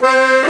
Bye.